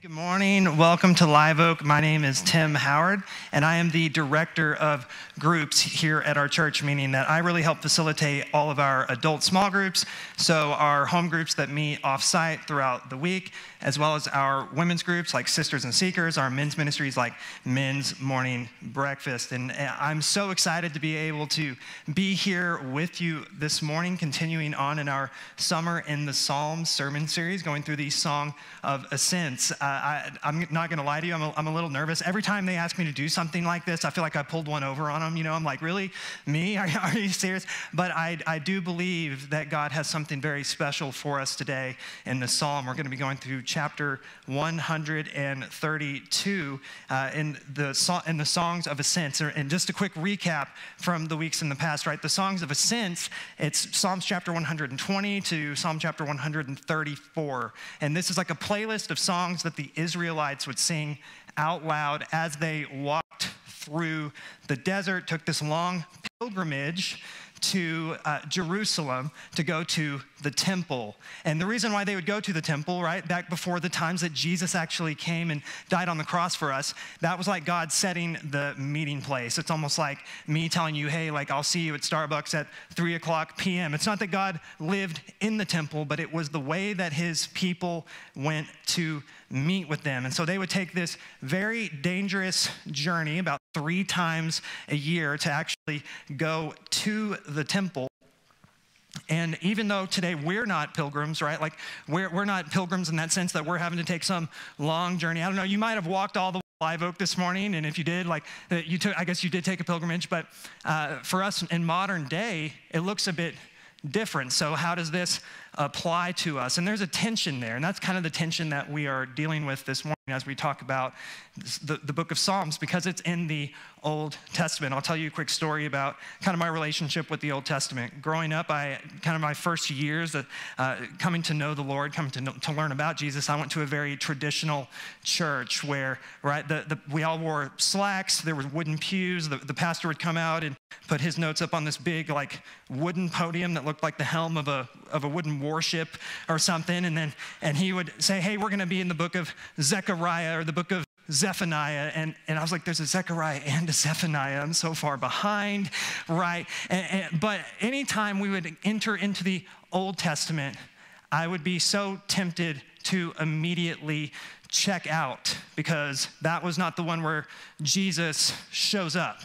Good morning. Welcome to Live Oak. My name is Tim Howard, and I am the director of groups here at our church, meaning that I really help facilitate all of our adult small groups. So, our home groups that meet offsite throughout the week, as well as our women's groups like Sisters and Seekers, our men's ministries like Men's Morning Breakfast. And uh, I'm so excited to be able to be here with you this morning, continuing on in our Psummer in the Psalms sermon series, going through the Song of Ascents. I, am not going to lie to you, I'm a, I'm a little nervous. Every time they ask me to do something like this, I feel like I pulled one over on them. You know, I'm like, really? Me? Are, are you serious? But I, I do believe that God has something very special for us today in the psalm. We're going to be going through chapter 132 uh, in, the, in the Songs of Ascents. And just a quick recap from the weeks in the past, right? The Songs of Ascents, it's Psalms chapter 120 to Psalm chapter 134. And this is like a playlist of songs that the Israelites would sing out loud as they walked through the desert, took this long pilgrimage to uh, Jerusalem to go to the temple. And the reason why they would go to the temple, right, back before the times that Jesus actually came and died on the cross for us, that was like God setting the meeting place. It's almost like me telling you, hey, like I'll see you at Starbucks at 3 o'clock p.m. It's not that God lived in the temple, but it was the way that his people went to meet with them. And so they would take this very dangerous journey about three times a year to actually go to the temple. And even though today we're not pilgrims, right? Like we're, we're not pilgrims in that sense that we're having to take some long journey. I don't know, you might have walked all the Live Oak this morning, and if you did, like you took, I guess you did take a pilgrimage. But uh, for us in modern day, it looks a bit different. So how does this apply to us? And there's a tension there, and that's kind of the tension that we are dealing with this morning as we talk about the, the book of Psalms because it's in the Old Testament. I'll tell you a quick story about kind of my relationship with the Old Testament. Growing up, I kind of my first years uh, coming to know the Lord, coming to, know, to learn about Jesus, I went to a very traditional church where, right, the, the, we all wore slacks, there were wooden pews, the, the pastor would come out and put his notes up on this big, like, wooden podium that looked like the helm of a, of a wooden warship or something, and then and he would say, hey, we're going to be in the book of Zechariah or the book of Zephaniah. And, and I was like, there's a Zechariah and a Zephaniah. I'm so far behind, right? And, and, but anytime we would enter into the Old Testament, I would be so tempted to immediately check out because that was not the one where Jesus shows up.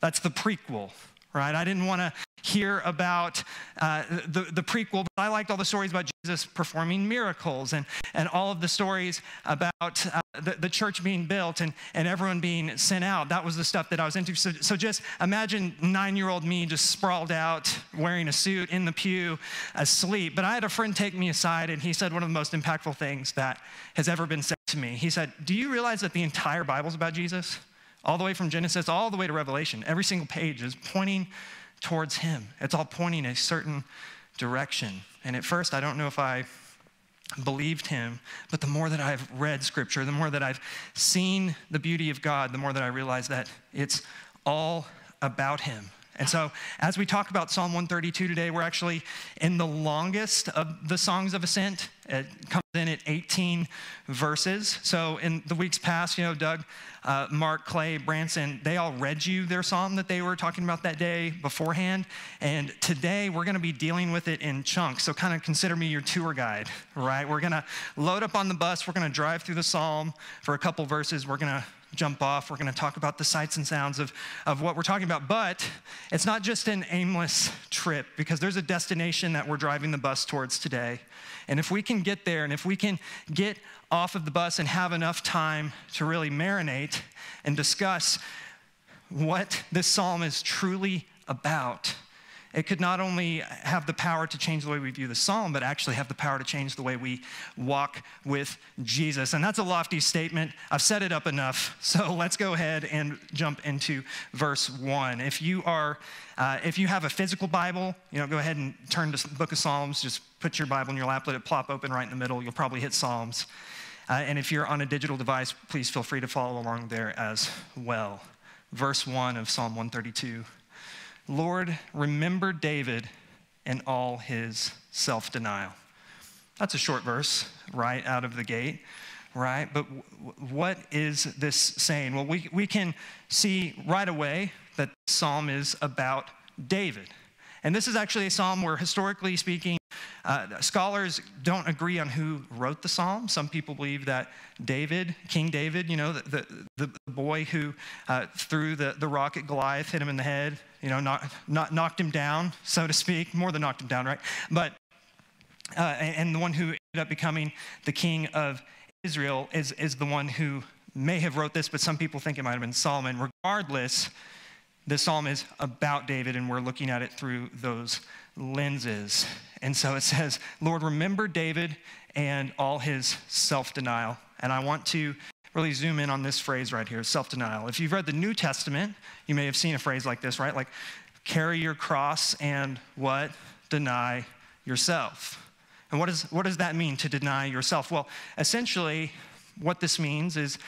That's the prequel, right? I didn't want to hear about uh, the, the prequel, but I liked all the stories about Jesus performing miracles and, and all of the stories about uh, the, the church being built and, and everyone being sent out. That was the stuff that I was into. So, so just imagine nine year old me just sprawled out, wearing a suit in the pew, asleep. But I had a friend take me aside and he said one of the most impactful things that has ever been said to me. He said, Do you realize that the entire Bible is about Jesus? All the way from Genesis, all the way to Revelation. Every single page is pointing towards Him. It's all pointing a certain direction. And at first, I don't know if I believed him, but the more that I've read scripture, the more that I've seen the beauty of God, the more that I realize that it's all about him. And so, as we talk about Psalm 132 today, we're actually in the longest of the songs of ascent. It comes in at 18 verses. So, in the weeks past, you know, Doug, uh, Mark, Clay, Branson, they all read you their psalm that they were talking about that day beforehand. And today, we're going to be dealing with it in chunks. So, kind of consider me your tour guide, right? We're going to load up on the bus. We're going to drive through the psalm for a couple verses. We're going to jump off. We're going to talk about the sights and sounds of, of what we're talking about. But it's not just an aimless trip because there's a destination that we're driving the bus towards today. And if we can get there and if we can get off of the bus and have enough time to really marinate and discuss what this psalm is truly about, it could not only have the power to change the way we view the psalm, but actually have the power to change the way we walk with Jesus. And that's a lofty statement. I've set it up enough. So let's go ahead and jump into verse one. If you are, uh, if you have a physical Bible, you know, go ahead and turn to the book of Psalms. Just put your Bible in your lap, let it plop open right in the middle. You'll probably hit Psalms. Uh, and if you're on a digital device, please feel free to follow along there as well. Verse one of Psalm 132. Lord, remember David and all his self denial. That's a short verse right out of the gate. right? But what is this saying? Well, we, we can see right away that psalm is about David. And this is actually a psalm where, historically speaking, uh, scholars don't agree on who wrote the psalm. Some people believe that David, King David, you know, the, the, the boy who uh, threw the, the rock at Goliath, hit him in the head, you know, not, not knocked him down, so to speak, more than knocked him down, right? But, uh, and, and the one who ended up becoming the king of Israel is, is the one who may have wrote this, but some people think it might have been Solomon. Regardless, this psalm is about David, and we're looking at it through those lenses. And so it says, Lord, remember David and all his self denial. And I want to really zoom in on this phrase right here self denial. If you've read the New Testament, you may have seen a phrase like this, right? Like, carry your cross and what? Deny yourself. And what, is, what does that mean to deny yourself? Well, essentially, what this means is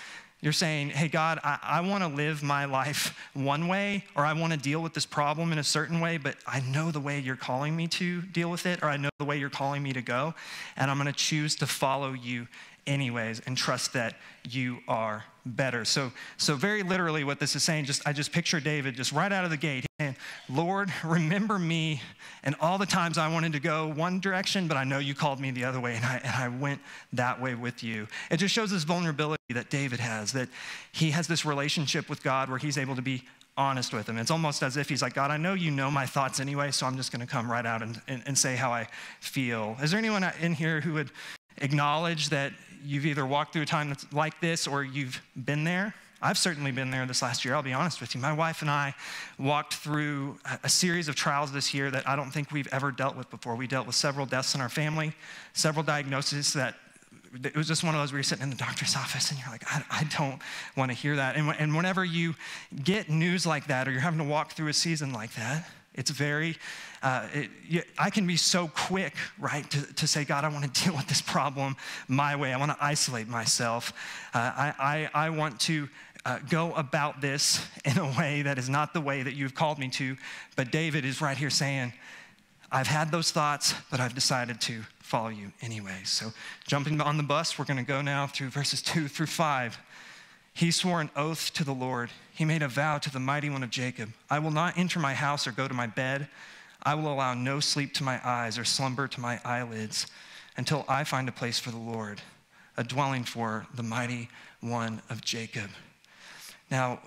you're saying, hey, God, I, I want to live my life one way, or I want to deal with this problem in a certain way, but I know the way you're calling me to deal with it, or I know the way you're calling me to go, and I'm going to choose to follow you anyways and trust that you are better. So, so very literally, what this is saying, just I just picture David just right out of the gate saying, Lord, remember me and all the times I wanted to go one direction, but I know you called me the other way, and I, and I went that way with you. It just shows this vulnerability that David has, that he has this relationship with God where he's able to be honest with him. It's almost as if he's like, God, I know you know my thoughts anyway, so I'm just going to come right out and, and, and, say how I feel. Is there anyone in here who would acknowledge that you've either walked through a time that's like this or you've been there. I've certainly been there this last year, I'll be honest with you. My wife and I walked through a series of trials this year that I don't think we've ever dealt with before. We dealt with several deaths in our family, several diagnoses that it was just one of those where you're sitting in the doctor's office and you're like, I, I don't want to hear that. And, and whenever you get news like that or you're having to walk through a season like that, it's very, uh, it, I can be so quick, right, to, to say, God, I want to deal with this problem my way. I want to isolate myself. Uh, I, I, I want to uh, go about this in a way that is not the way that you've called me to. But David is right here saying, I've had those thoughts, but I've decided to follow you anyway. So, jumping on the bus, we're going to go now through verses two through five. He swore an oath to the Lord. He made a vow to the mighty one of Jacob I will not enter my house or go to my bed. I will allow no sleep to my eyes or slumber to my eyelids until I find a place for the Lord, a dwelling for the mighty one of Jacob. Now,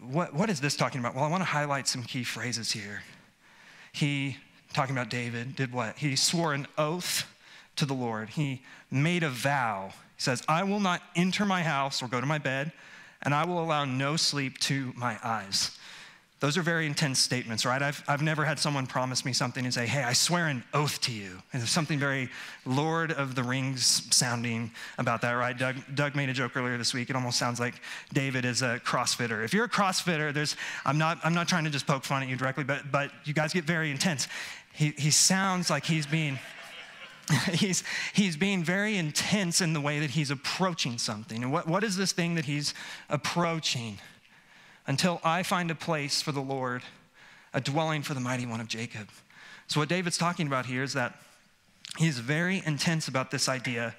what, what is this talking about? Well, I want to highlight some key phrases here. He, talking about David, did what? He swore an oath to the Lord. He made a vow. He says, I will not enter my house or go to my bed and I will allow no sleep to my eyes. Those are very intense statements, right? I've, I've never had someone promise me something and say, hey, I swear an oath to you. And there's something very Lord of the Rings sounding about that, right? Doug, Doug made a joke earlier this week. It almost sounds like David is a CrossFitter. If you're a CrossFitter, there's, I'm not, I'm not trying to just poke fun at you directly, but, but you guys get very intense. He, he sounds like he's being he's, he's being very intense in the way that he's approaching something. And what, what is this thing that he's approaching? Until I find a place for the Lord, a dwelling for the mighty one of Jacob. So, what David's talking about here is that he's very intense about this idea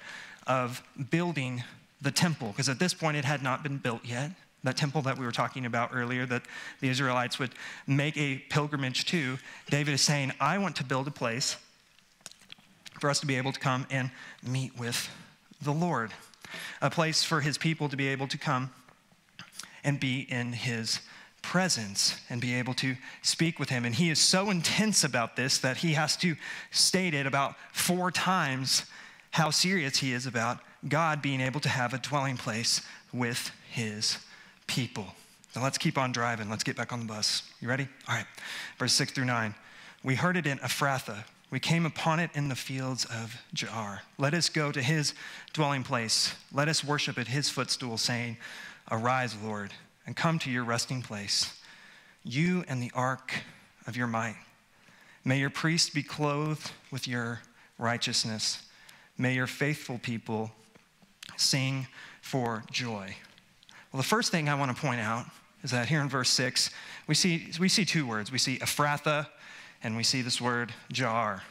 of building the temple, because at this point it had not been built yet. That temple that we were talking about earlier, that the Israelites would make a pilgrimage to, David is saying, I want to build a place for us to be able to come and meet with the Lord, a place for his people to be able to come and be in his presence and be able to speak with him. And he is so intense about this that he has to state it about four times how serious he is about God being able to have a dwelling place with his people. Now let's keep on driving. Let's get back on the bus. You ready? All right. Verse 6 through 9. We heard it in Ephrathah we came upon it in the fields of Jaar. Let us go to his dwelling place. Let us worship at his footstool, saying, Arise, Lord, and come to your resting place, you and the ark of your might. May your priests be clothed with your righteousness. May your faithful people sing for joy. Well, the first thing I want to point out is that here in verse 6, we see, we see two words. We see Ephrathah and we see this word Jaar.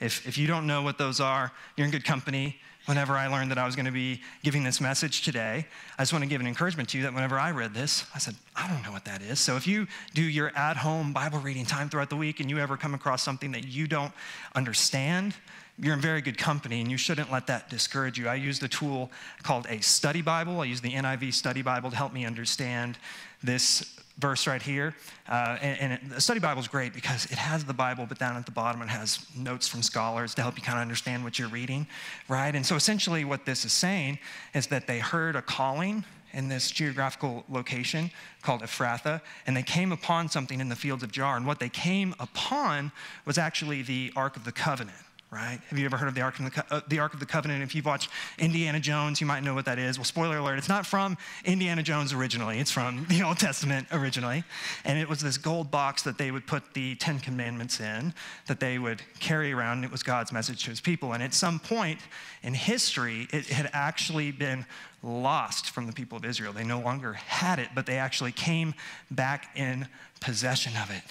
If, if you don't know what those are, you're in good company. Whenever I learned that I was going to be giving this message today, I just want to give an encouragement to you that whenever I read this, I said, I don't know what that is. So if you do your at home Bible reading time throughout the week and you ever come across something that you don't understand, you're in very good company and you shouldn't let that discourage you. I use a tool called a study Bible. I use the NIV study Bible to help me understand this verse right here. Uh, and, and the study Bible is great because it has the Bible, but down at the bottom it has notes from scholars to help you kind of understand what you're reading, right? And so essentially, what this is saying is that they heard a calling in this geographical location called Ephrathah, and they came upon something in the fields of Jaar. And what they came upon was actually the Ark of the Covenant right? Have you ever heard of the Ark, of the, uh, the Ark of the Covenant? If you've watched Indiana Jones, you might know what that is. Well, spoiler alert, it's not from Indiana Jones originally, it's from the Old Testament originally. And it was this gold box that they would put the Ten Commandments in, that they would carry around, and it was God's message to his people. And at some point in history, it had actually been lost from the people of Israel. They no longer had it, but they actually came back in possession of it.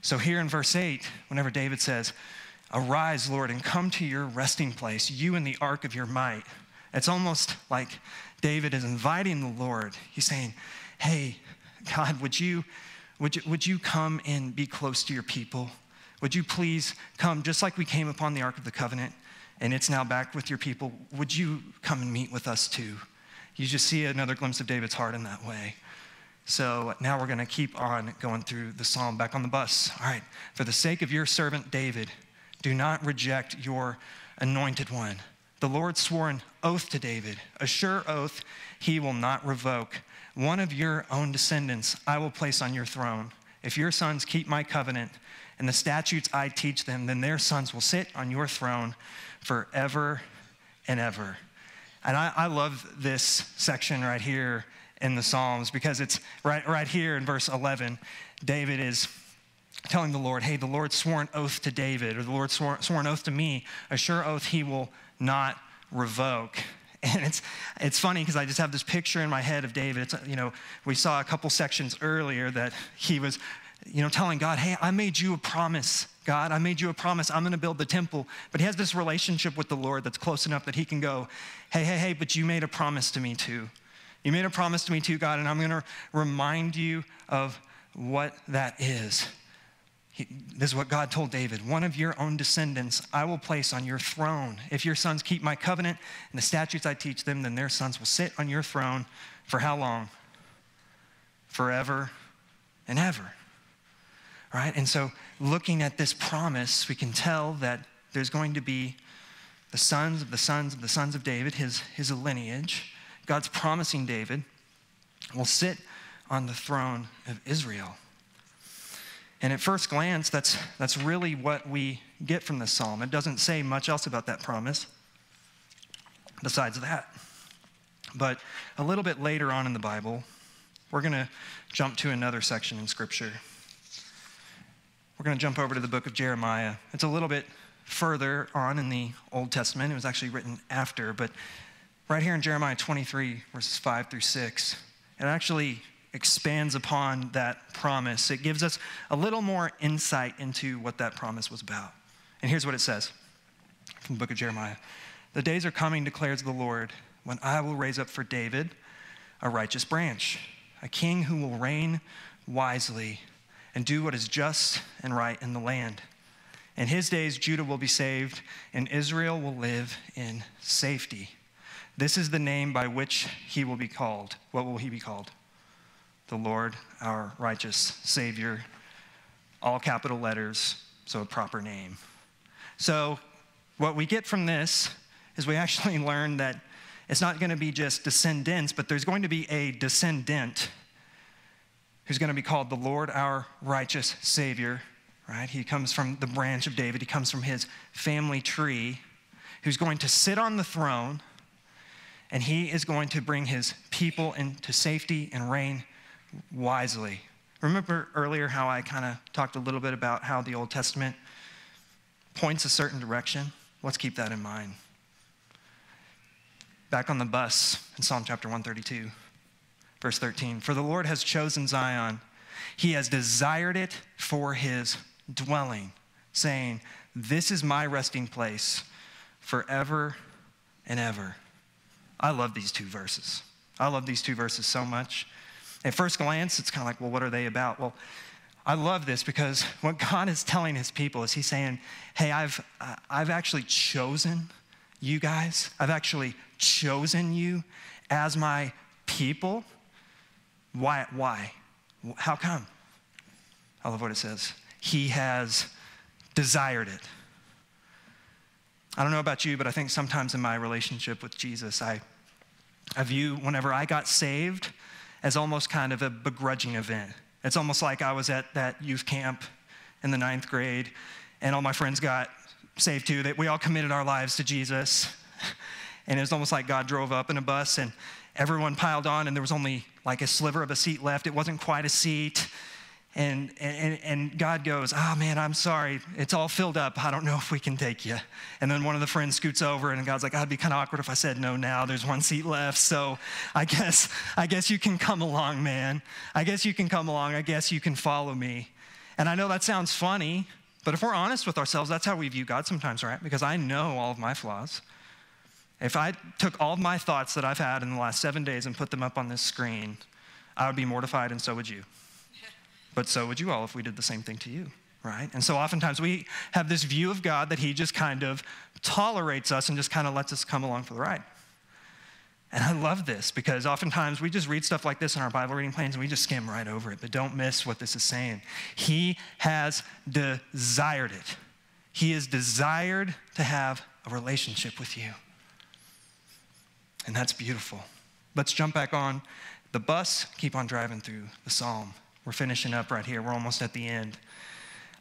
So here in verse 8, whenever David says, Arise, Lord, and come to your resting place, you in the ark of your might. It's almost like David is inviting the Lord. He's saying, Hey, God, would you, would you, would you come and be close to your people? Would you please come, just like we came upon the Ark of the Covenant and it's now back with your people? Would you come and meet with us too? You just see another glimpse of David's heart in that way. So now we're going to keep on going through the psalm back on the bus. All right. For the sake of your servant David, do not reject your anointed one. The Lord swore an oath to David, a sure oath he will not revoke. One of your own descendants I will place on your throne. If your sons keep my covenant and the statutes I teach them, then their sons will sit on your throne forever and ever. And I, I love this section right here in the Psalms because it's right, right here in verse 11. David is telling the Lord, hey, the Lord swore an oath to David, or the Lord swore, swore an oath to me, a sure oath he will not revoke. And it's, it's funny because I just have this picture in my head of David. It's, you know, we saw a couple sections earlier that he was, you know, telling God, hey, I made you a promise. God, I made you a promise. I'm going to build the temple. But he has this relationship with the Lord that's close enough that he can go, hey, hey, hey, but you made a promise to me too. You made a promise to me too, God, and I'm going to remind you of what that is. He, this is what God told David one of your own descendants I will place on your throne. If your sons keep my covenant and the statutes I teach them, then their sons will sit on your throne for how long? Forever and ever. Right? And so, looking at this promise, we can tell that there's going to be the sons of the sons of the sons of David, his, his lineage. God's promising David will sit on the throne of Israel. And at first glance, that's, that's really what we get from this psalm. It doesn't say much else about that promise besides that. But a little bit later on in the Bible, we're going to jump to another section in Scripture. We're going to jump over to the book of Jeremiah. It's a little bit further on in the Old Testament. It was actually written after, but right here in Jeremiah 23, verses 5 through 6, it actually expands upon that promise. It gives us a little more insight into what that promise was about. And here's what it says from the book of Jeremiah The days are coming, declares the Lord, when I will raise up for David a righteous branch, a king who will reign wisely and do what is just and right in the land. In his days, Judah will be saved, and Israel will live in safety. This is the name by which he will be called. What will he be called? The Lord, our righteous Savior, all capital letters, so a proper name. So, what we get from this is we actually learn that it's not going to be just descendants, but there's going to be a descendant who's going to be called the Lord, our righteous Savior, right? He comes from the branch of David, he comes from his family tree, who's going to sit on the throne, and he is going to bring his people into safety and reign wisely. Remember earlier how I kind of talked a little bit about how the Old Testament points a certain direction? Let's keep that in mind. Back on the bus in Psalm chapter 132, verse 13 For the Lord has chosen Zion, He has desired it for His dwelling, saying, This is my resting place forever and ever. I love these two verses. I love these two verses so much. At first glance, it's kind of like, well, what are they about? Well, I love this because what God is telling his people is he's saying, hey, I've, uh, I've actually chosen you guys. I've actually chosen you as my people. Why? Why? How come? I love what it says. He has desired it. I don't know about you, but I think sometimes in my relationship with Jesus, I, I view whenever I got saved as almost kind of a begrudging event. It's almost like I was at that youth camp in the ninth grade, and all my friends got saved too. That we all committed our lives to Jesus. And it was almost like God drove up in a bus and everyone piled on, and there was only like a sliver of a seat left. It wasn't quite a seat. And, and, and God goes, Oh man, I'm sorry. It's all filled up. I don't know if we can take you. And then one of the friends scoots over, and God's like, It'd be kind of awkward if I said no now. There's one seat left. So I guess, I guess you can come along, man. I guess you can come along. I guess you can follow me. And I know that sounds funny, but if we're honest with ourselves, that's how we view God sometimes, right? Because I know all of my flaws. If I took all of my thoughts that I've had in the last seven days and put them up on this screen, I would be mortified, and so would you. But so would you all if we did the same thing to you, right? And so oftentimes we have this view of God that He just kind of tolerates us and just kind of lets us come along for the ride. And I love this because oftentimes we just read stuff like this in our Bible reading plans and we just skim right over it. But don't miss what this is saying. He has desired it, He has desired to have a relationship with you. And that's beautiful. Let's jump back on the bus, keep on driving through the psalm. We're finishing up right here. We're almost at the end.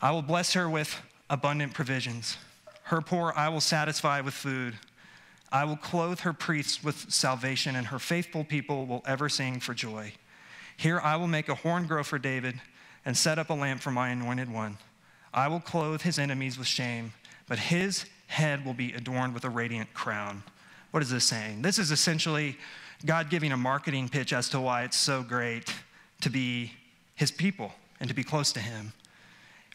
I will bless her with abundant provisions. Her poor I will satisfy with food. I will clothe her priests with salvation, and her faithful people will ever sing for joy. Here I will make a horn grow for David and set up a lamp for my anointed one. I will clothe his enemies with shame, but his head will be adorned with a radiant crown. What is this saying? This is essentially God giving a marketing pitch as to why it's so great to be his people and to be close to him.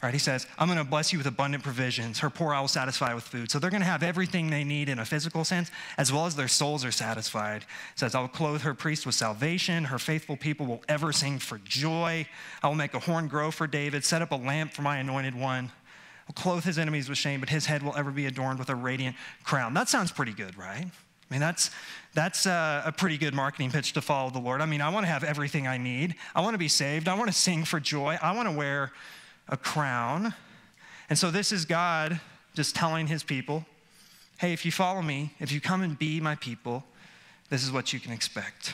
Right, he says, I'm going to bless you with abundant provisions. Her poor I will satisfy with food. So they're going to have everything they need in a physical sense, as well as their souls are satisfied. It says, I will clothe her priest with salvation. Her faithful people will ever sing for joy. I will make a horn grow for David, set up a lamp for my anointed one. I'll clothe his enemies with shame, but his head will ever be adorned with a radiant crown. That sounds pretty good, right? I mean, that's, that's a, a, pretty good marketing pitch to follow the Lord. I mean, I want to have everything I need. I want to be saved. I want to sing for joy. I want to wear a crown. And so, this is God just telling his people hey, if you follow me, if you come and be my people, this is what you can expect.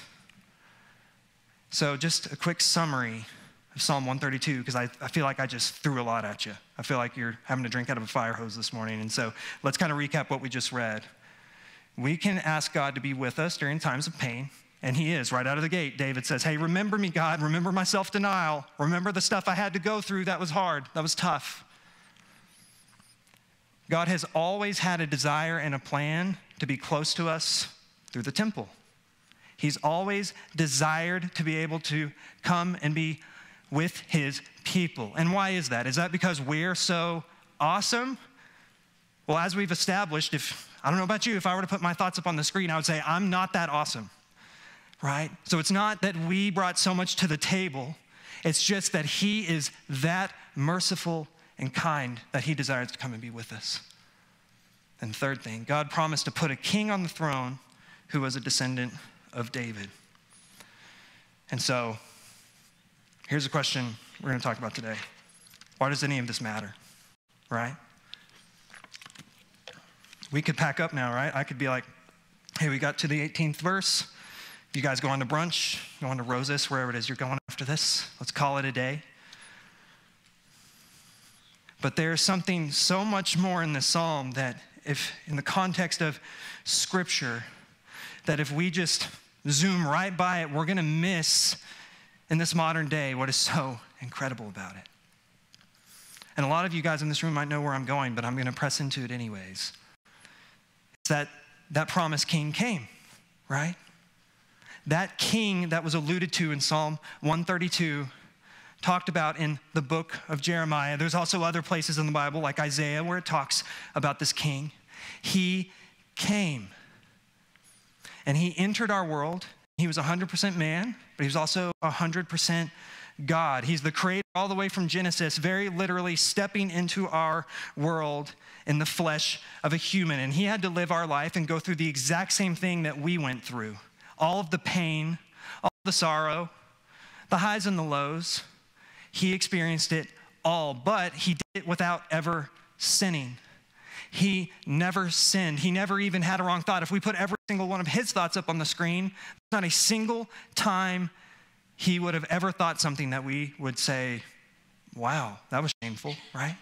So, just a quick summary of Psalm 132, because I, I feel like I just threw a lot at you. I feel like you're having to drink out of a fire hose this morning. And so, let's kind of recap what we just read we can ask God to be with us during times of pain. And he is right out of the gate. David says, Hey, remember me, God. Remember my self denial. Remember the stuff I had to go through. That was hard. That was tough. God has always had a desire and a plan to be close to us through the temple. He's always desired to be able to come and be with his people. And why is that? Is that because we're so awesome? Well, as we've established, if I don't know about you, if I were to put my thoughts up on the screen, I would say, I'm not that awesome, right? So it's not that we brought so much to the table, it's just that He is that merciful and kind that He desires to come and be with us. And third thing, God promised to put a king on the throne who was a descendant of David. And so, here's a question we're going to talk about today Why does any of this matter, right? We could pack up now, right? I could be like, hey, we got to the 18th verse. You guys go on to brunch, go on to Roses, wherever it is you're going after this. Let's call it a day. But there's something so much more in the psalm that, if in the context of Scripture, that if we just zoom right by it, we're going to miss in this modern day what is so incredible about it. And a lot of you guys in this room might know where I'm going, but I'm going to press into it anyways that that promised king came, right? That king that was alluded to in Psalm 132 talked about in the book of Jeremiah. There's also other places in the Bible, like Isaiah, where it talks about this king. He came and he entered our world. He was 100% man, but he was also 100% God. He's the creator all the way from Genesis, very literally stepping into our world in the flesh of a human. And he had to live our life and go through the exact same thing that we went through all of the pain, all the sorrow, the highs and the lows. He experienced it all, but he did it without ever sinning. He never sinned. He never even had a wrong thought. If we put every single one of his thoughts up on the screen, not a single time he would have ever thought something that we would say, wow, that was shameful, right?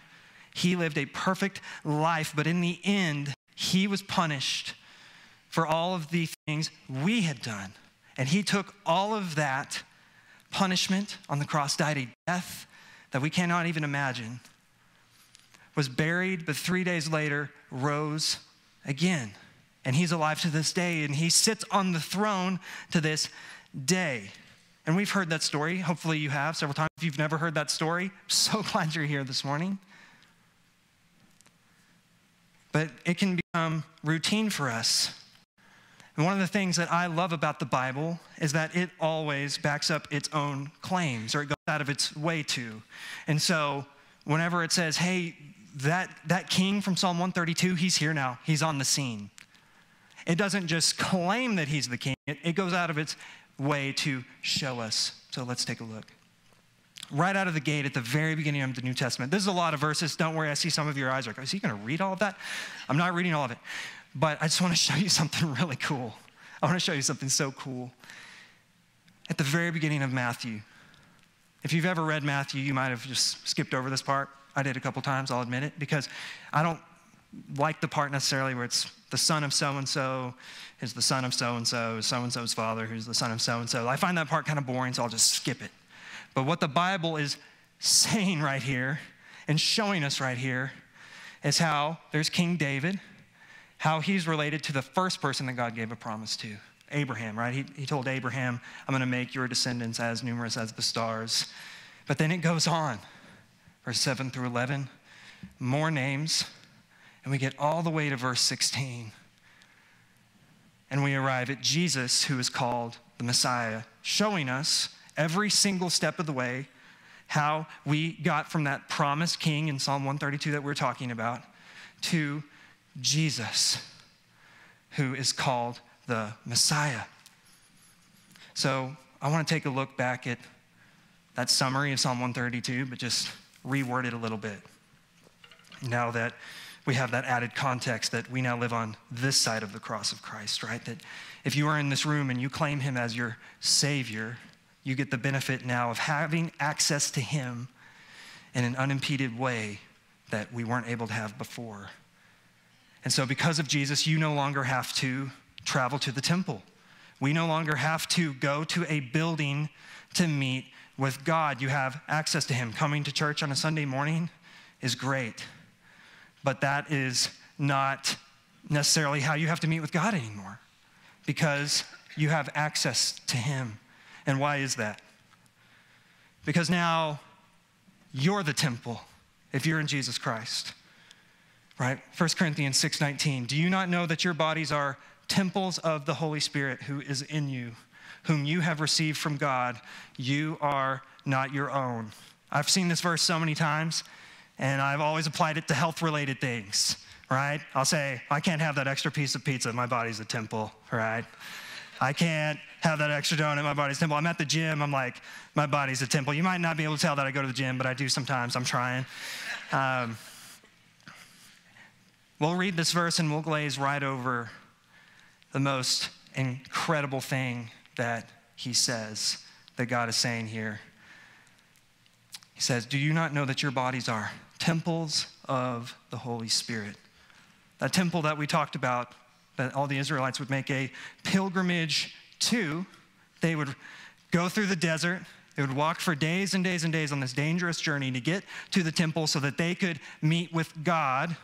He lived a perfect life, but in the end, he was punished for all of the things we had done. And he took all of that punishment on the cross, died a death that we cannot even imagine, was buried, but three days later rose again. And he's alive to this day, and he sits on the throne to this day. And we've heard that story. Hopefully, you have several times. If you've never heard that story, I'm so glad you're here this morning. But it can become routine for us. And one of the things that I love about the Bible is that it always backs up its own claims, or it goes out of its way to. And so, whenever it says, hey, that, that king from Psalm 132, he's here now, he's on the scene. It doesn't just claim that he's the king, it, it goes out of its way to show us. So let's take a look. Right out of the gate at the very beginning of the New Testament. This is a lot of verses. Don't worry, I see some of your eyes are like, is he going to read all of that? I'm not reading all of it. But I just want to show you something really cool. I want to show you something so cool. At the very beginning of Matthew, if you've ever read Matthew, you might have just skipped over this part. I did a couple times, I'll admit it, because I don't like the part necessarily where it's the son of so and so is the son of so and so, so and so's father, who's the son of so and so. I find that part kind of boring, so I'll just skip it. But what the Bible is saying right here and showing us right here is how there's King David, how he's related to the first person that God gave a promise to. Abraham, right? He, he told Abraham, I'm going to make your descendants as numerous as the stars. But then it goes on, verse 7 through 11, more names, and we get all the way to verse 16 and we arrive at Jesus, who is called the Messiah, showing us every single step of the way how we got from that promised king in Psalm 132 that we're talking about to Jesus, who is called the Messiah. So I want to take a look back at that summary of Psalm 132, but just reword it a little bit. Now that we have that added context that we now live on this side of the cross of Christ, right? That if you are in this room and you claim him as your Savior, you get the benefit now of having access to him in an unimpeded way that we weren't able to have before. And so, because of Jesus, you no longer have to travel to the temple. We no longer have to go to a building to meet with God. You have access to Him. Coming to church on a Sunday morning is great but that is not necessarily how you have to meet with God anymore because you have access to Him. And why is that? Because now you're the temple if you're in Jesus Christ. Right? 1 Corinthians 6:19. Do you not know that your bodies are temples of the Holy Spirit who is in you, whom you have received from God? You are not your own. I've seen this verse so many times and I've always applied it to health related things, right? I'll say, I can't have that extra piece of pizza, my body's a temple, right? I can't have that extra donut, my body's a temple. I'm at the gym, I'm like, my body's a temple. You might not be able to tell that I go to the gym, but I do sometimes, I'm trying. Um, we'll read this verse and we'll glaze right over the most incredible thing that he says, that God is saying here. He says, Do you not know that your bodies are temples of the Holy Spirit. That temple that we talked about, that all the Israelites would make a pilgrimage to, they would go through the desert. They would walk for days and days and days on this dangerous journey to get to the temple so that they could meet with God.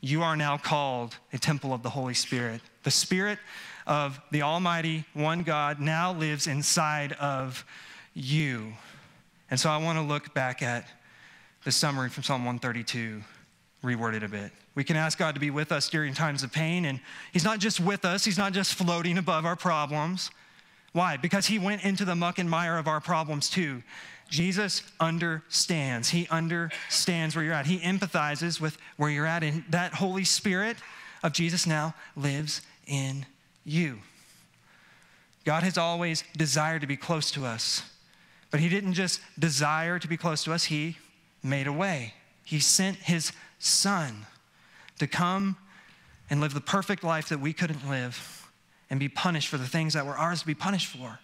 You are now called a temple of the Holy Spirit. The Spirit of the Almighty, one God, now lives inside of you. And so I want to look back at the summary from Psalm 132, reworded a bit. We can ask God to be with us during times of pain, and He's not just with us, He's not just floating above our problems. Why? Because He went into the muck and mire of our problems too. Jesus understands. He understands where you're at. He empathizes with where you're at, and that Holy Spirit of Jesus now lives in you. God has always desired to be close to us, but He didn't just desire to be close to us, He made a way. He sent His Son to come and live the perfect life that we couldn't live and be punished for the things that were ours to be punished for.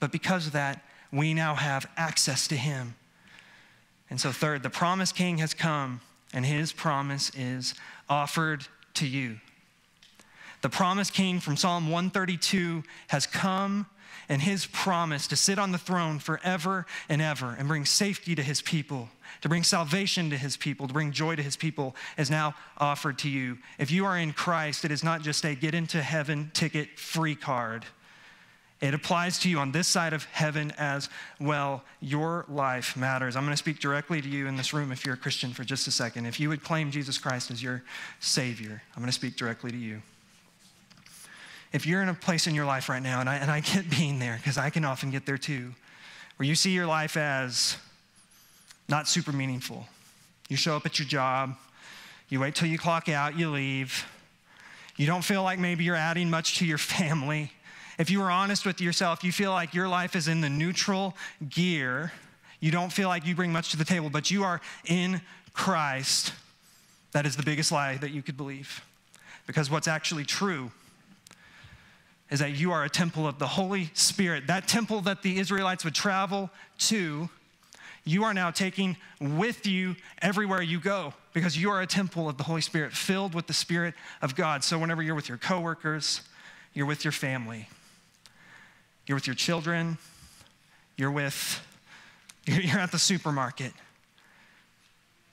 But because of that, we now have access to him. And so, third, the promised king has come, and his promise is offered to you. The promised king from Psalm 132 has come, and his promise to sit on the throne forever and ever and bring safety to his people, to bring salvation to his people, to bring joy to his people is now offered to you. If you are in Christ, it is not just a get into heaven ticket free card. It applies to you on this side of heaven as well. Your life matters. I'm going to speak directly to you in this room if you're a Christian for just a second. If you would claim Jesus Christ as your Savior, I'm going to speak directly to you. If you're in a place in your life right now, and I, and I get being there because I can often get there too, where you see your life as not super meaningful. You show up at your job, you wait till you clock out, you leave. You don't feel like maybe you're adding much to your family. If you were honest with yourself, you feel like your life is in the neutral gear. You don't feel like you bring much to the table, but you are in Christ. That is the biggest lie that you could believe. Because what's actually true is that you are a temple of the Holy Spirit. That temple that the Israelites would travel to, you are now taking with you everywhere you go because you are a temple of the Holy Spirit filled with the Spirit of God. So whenever you're with your coworkers, you're with your family, you're with your children, you're with, you're at the supermarket.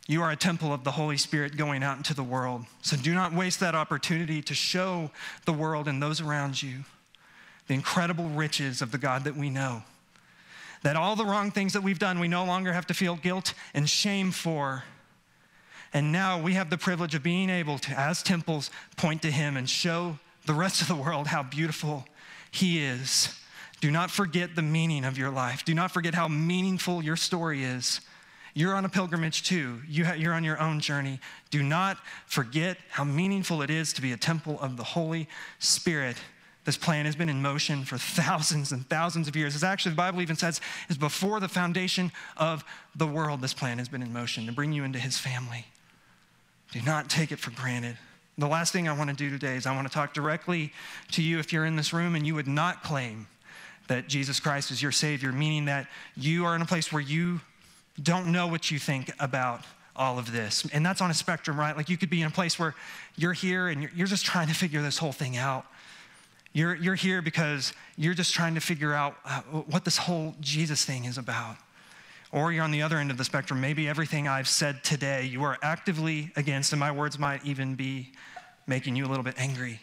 You are a temple of the Holy Spirit going out into the world. So do not waste that opportunity to show the world and those around you the incredible riches of the God that we know. That all the wrong things that we've done, we no longer have to feel guilt and shame for. And now we have the privilege of being able to, as temples, point to Him and show the rest of the world how beautiful He is do not forget the meaning of your life. Do not forget how meaningful your story is. You're on a pilgrimage too. You are on your own journey. Do not forget how meaningful it is to be a temple of the Holy Spirit. This plan has been in motion for thousands and thousands of years. It's actually, the Bible even says, is before the foundation of the world, this plan has been in motion to bring you into his family. Do not take it for granted. The last thing I want to do today is I want to talk directly to you if you're in this room and you would not claim that Jesus Christ is your Savior, meaning that you are in a place where you don't know what you think about all of this. And that's on a spectrum, right? Like you could be in a place where you're here and you're, you're just trying to figure this whole thing out. You're, you're here because you're just trying to figure out uh, what this whole Jesus thing is about. Or you're on the other end of the spectrum. Maybe everything I've said today you are actively against, and my words might even be making you a little bit angry.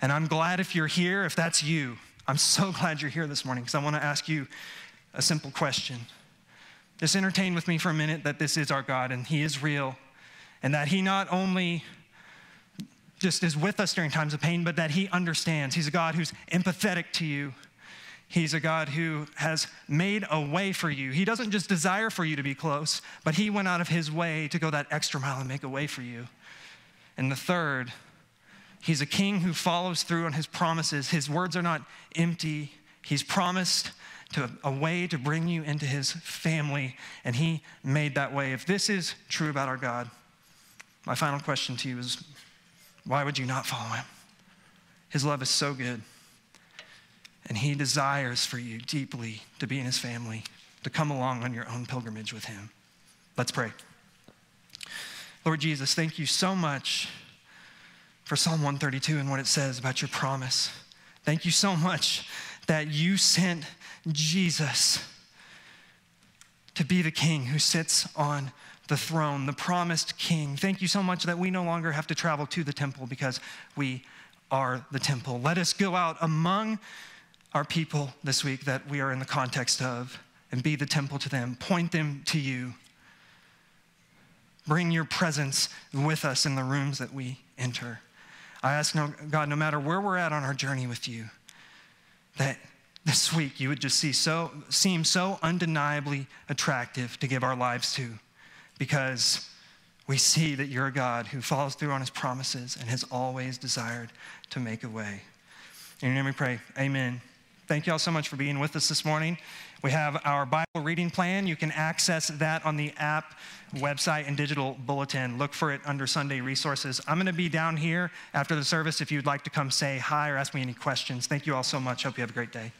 And I'm glad if you're here, if that's you, I'm so glad you're here this morning because I want to ask you a simple question. Just entertain with me for a minute that this is our God and He is real, and that He not only just is with us during times of pain, but that He understands. He's a God who's empathetic to you. He's a God who has made a way for you. He doesn't just desire for you to be close, but He went out of His way to go that extra mile and make a way for you. And the third, He's a king who follows through on his promises. His words are not empty. He's promised to a way to bring you into his family, and he made that way. If this is true about our God, my final question to you is why would you not follow him? His love is so good. And he desires for you deeply to be in his family, to come along on your own pilgrimage with him. Let's pray. Lord Jesus, thank you so much for Psalm 132 and what it says about your promise. Thank you so much that you sent Jesus to be the king who sits on the throne, the promised king. Thank you so much that we no longer have to travel to the temple because we are the temple. Let us go out among our people this week that we are in the context of and be the temple to them. Point them to you. Bring your presence with us in the rooms that we enter. I ask God, no matter where we're at on our journey with you, that this week you would just see so, seem so undeniably attractive to give our lives to because we see that you're a God who follows through on his promises and has always desired to make a way. In your name we pray. Amen. Thank you all so much for being with us this morning. We have our Bible reading plan. You can access that on the app, website, and digital bulletin. Look for it under Sunday resources. I'm going to be down here after the service if you'd like to come say hi or ask me any questions. Thank you all so much. Hope you have a great day.